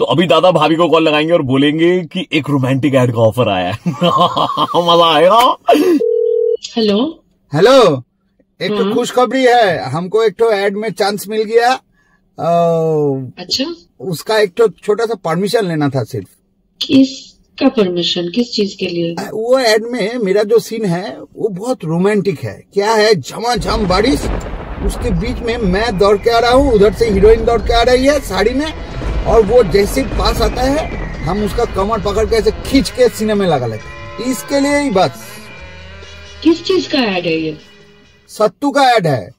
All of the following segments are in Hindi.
तो अभी दादा भाभी को कॉल लगाएँगे और बोलेंगे कि एक रोमांटिक एड का ऑफ़र आया है। मज़ा आएगा। हेलो हेलो एक तो हाँ। खुशखबरी है। हमको एक तो एड में चांस मिल गया। अ, अच्छा। उसका एक तो छोटा सा परमिशन लेना था सिर्फ़। किस का परमिशन किस चीज़ के लिए? वो एड में मेरा जो सीन है वो बहुत रोमांटिक है। क्या है? झमाझम बारिश। उसके बीच में मैं दौड़ के आ रहा हूँ उधर से हीरोइन दौड़ के आ रही है साड़ी में। और वो जैसे पास आता है हम उसका कमर पकड़ के ऐसे खींच के सीने में लगा लेते इसके लिए ही बस। किस चीज़ का ऐड है ये? सत्तू का ऐड है।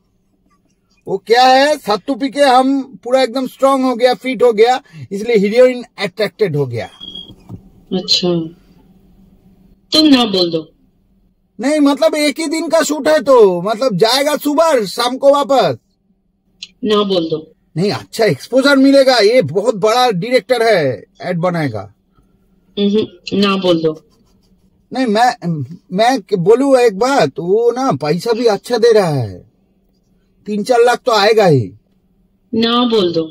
वो क्या है? सत्तू पी के हम पूरा एकदम स्ट्रांग हो गया फिट हो गया इसलिए हीरोइन अट्रैक्टेड हो गया। अच्छा। तुम ना बोल दो। नहीं मतलब एक ही दिन का शूट है तो मतलब जाएगा सुबह शाम को वापस। ना बोल दो। नहीं अच्छा एक्सपोजर मिलेगा ये बहुत बड़ा डायरेक्टर है एड बनाएगा। हम्म, ना बोल दो। नहीं मैं मैं बोलू एक बात वो ना पैसा भी अच्छा दे रहा है। तीन चार लाख तो आएगा ही। ना बोल दो।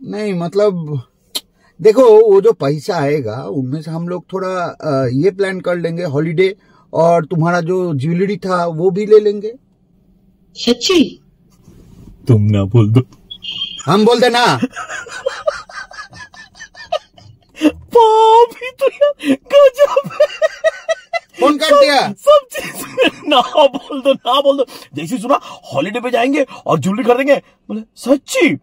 नहीं मतलब देखो वो जो पैसा आएगा उनमें से हम लोग थोड़ा ये प्लान कर लेंगे हॉलीडे और तुम्हारा जो ज्वेलरी था वो भी ले लेंगे। सच्ची? तुम ना बोल दो। हम बोलते ना भाभी तो यार गजब फ़ोन कर दिया। सब चीज़ ना बोल दो ना बोल दो। जैसे सुना हॉलीडे पे जाएँगे और ज्वेलरी खरीदेंगे। बोले सच्ची?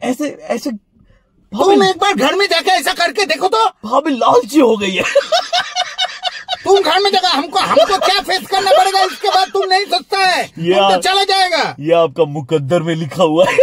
ऐसे ऐसे तुम भाभी एक बार घर में जाके ऐसा करके देखो तो। भाभी लालची हो गई है। तुम घर में जगह हमको हमको क्या फेस करना पड़ेगा? इसके बाद तुम नहीं सोचता है। ये तो चला जाएगा। ये आपका मुकद्दर में लिखा हुआ है।